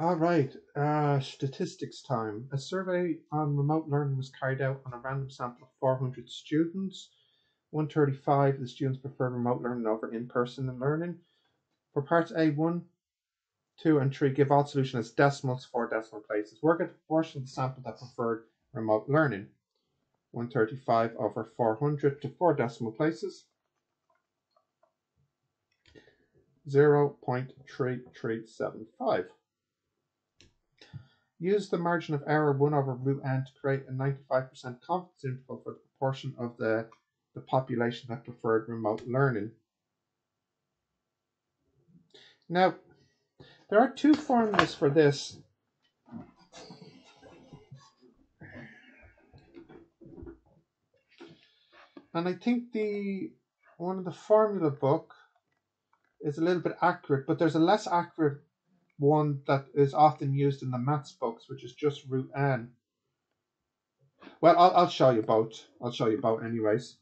All right, uh, statistics time. A survey on remote learning was carried out on a random sample of 400 students. 135 of the students preferred remote learning over in-person learning. For parts A, 1, 2, and 3, give all solution as decimals, four decimal places. Work out the proportion of the sample that preferred remote learning. 135 over 400 to four decimal places. 0.3375. Use the margin of error 1 over root n to create a 95% confidence interval for the proportion of the, the population that preferred remote learning. Now, there are two formulas for this. And I think the one of the formula book is a little bit accurate, but there's a less accurate one that is often used in the maths books, which is just root n. Well, I'll, I'll show you both. I'll show you both anyways.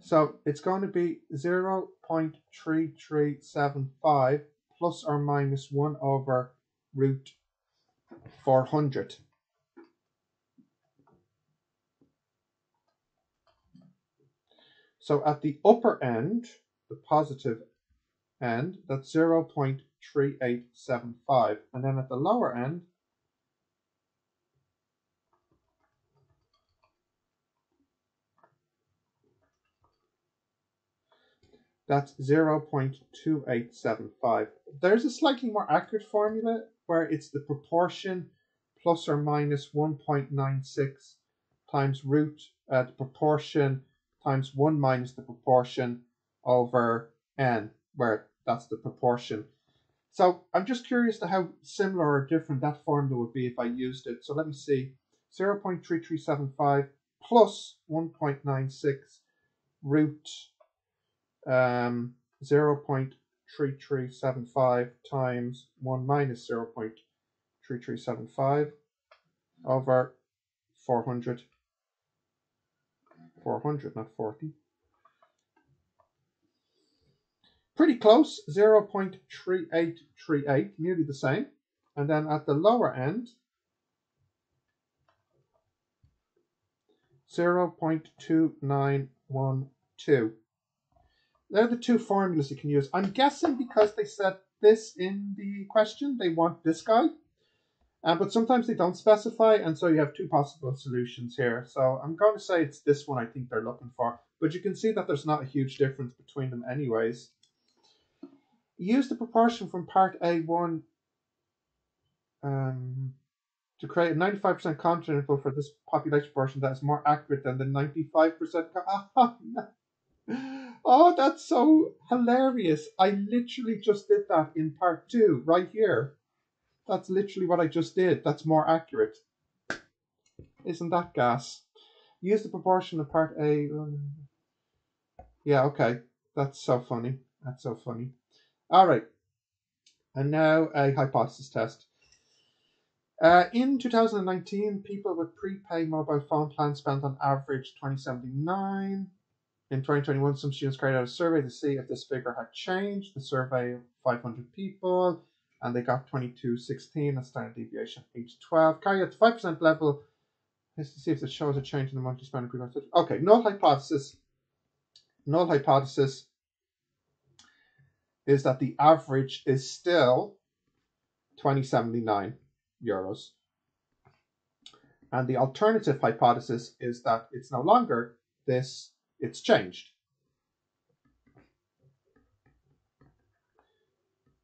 So it's going to be 0 0.3375 plus or minus 1 over root 400. So at the upper end, the positive end, that's 0 0.3875. And then at the lower end, that's 0.2875. There's a slightly more accurate formula where it's the proportion plus or minus 1.96 times root uh, the proportion times 1 minus the proportion over n, where that's the proportion. So I'm just curious to how similar or different that formula would be if I used it. So let me see. 0.3375 plus 1.96 root um, 0.3375 times 1 minus 0.3375 over 400. 400, not 40. Pretty close, 0.3838, nearly the same. And then at the lower end, 0.2912. They're the two formulas you can use. I'm guessing because they said this in the question, they want this guy. Uh, but sometimes they don't specify, and so you have two possible solutions here. So I'm going to say it's this one I think they're looking for. But you can see that there's not a huge difference between them anyways. Use the proportion from part A1 um, to create a 95% confidence interval for this population portion that is more accurate than the 95%. oh, that's so hilarious. I literally just did that in part two, right here. That's literally what I just did. That's more accurate. Isn't that gas? Use the proportion of part A. Yeah, okay. That's so funny. That's so funny. All right. And now a hypothesis test. Uh, in 2019, people with prepaid mobile phone plans spent on average 2079. In 2021, some students carried out a survey to see if this figure had changed. The survey of 500 people, and they got 2216, a standard deviation of 12. Carry out the 5% level to see if it shows a change in the monthly spending Okay, null hypothesis. Null hypothesis is that the average is still 2079 euros. And the alternative hypothesis is that it's no longer this, it's changed.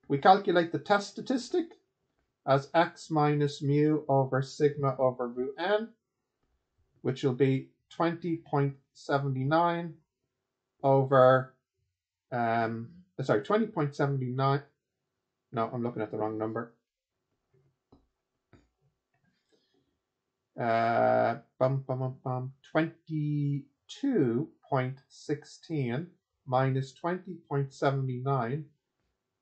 We calculate the test statistic as x minus mu over sigma over root n, which will be 20.79 over um, sorry, 20.79. No, I'm looking at the wrong number. Uh, bum, bum, bum, bum, 22.16 minus 20.79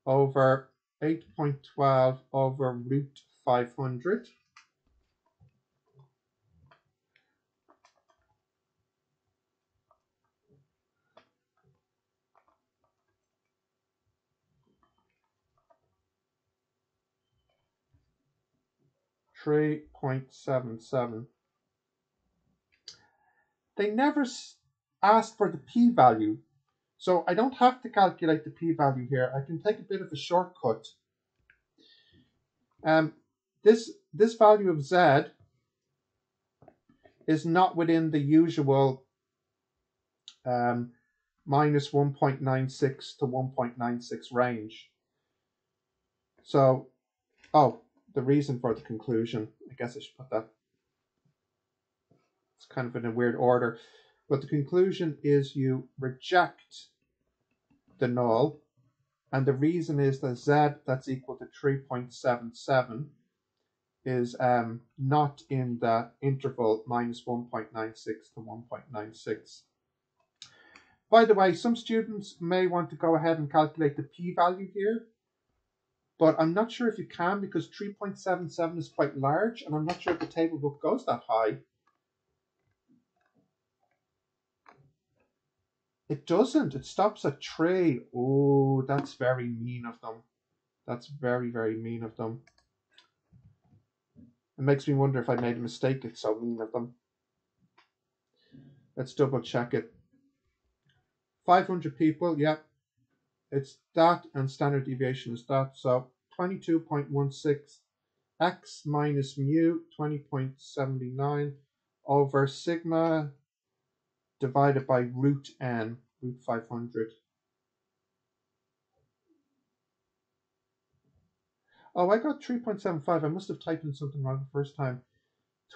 over 8.12 over root 500 3.77. They never asked for the p-value, so I don't have to calculate the p-value here. I can take a bit of a shortcut. Um, this, this value of z is not within the usual um, minus 1.96 to 1.96 range. So, oh, the reason for the conclusion. I guess I should put that. It's kind of in a weird order. But the conclusion is you reject the null. And the reason is that z that's equal to 3.77 is um, not in the interval minus 1.96 to 1.96. By the way, some students may want to go ahead and calculate the p-value here but I'm not sure if you can because 3.77 is quite large and I'm not sure if the table book goes that high. It doesn't. It stops at 3. Oh, that's very mean of them. That's very, very mean of them. It makes me wonder if I made a mistake. It's so mean of them. Let's double check it. 500 people, yep it's that and standard deviation is that. So 22.16 x minus mu 20.79 over sigma divided by root n, root 500. Oh, I got 3.75. I must have typed in something wrong the first time.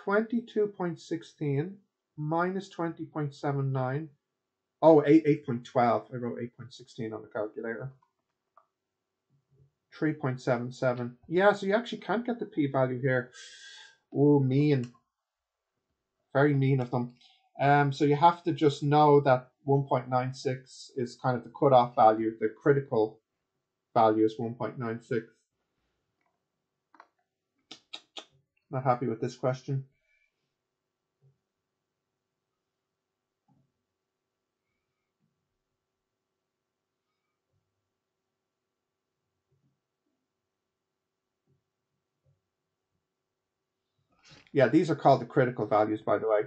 22.16 minus 20.79 Oh, 8, 8.12. I wrote 8.16 on the calculator. 3.77. Yeah, so you actually can't get the p-value here. Oh, mean. Very mean of them. Um, so you have to just know that 1.96 is kind of the cutoff value. The critical value is 1.96. Not happy with this question. Yeah, these are called the critical values, by the way.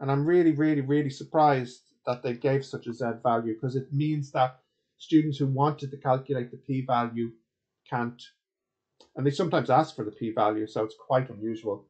And I'm really, really, really surprised that they gave such a Z value because it means that students who wanted to calculate the p-value can't. And they sometimes ask for the p-value, so it's quite unusual.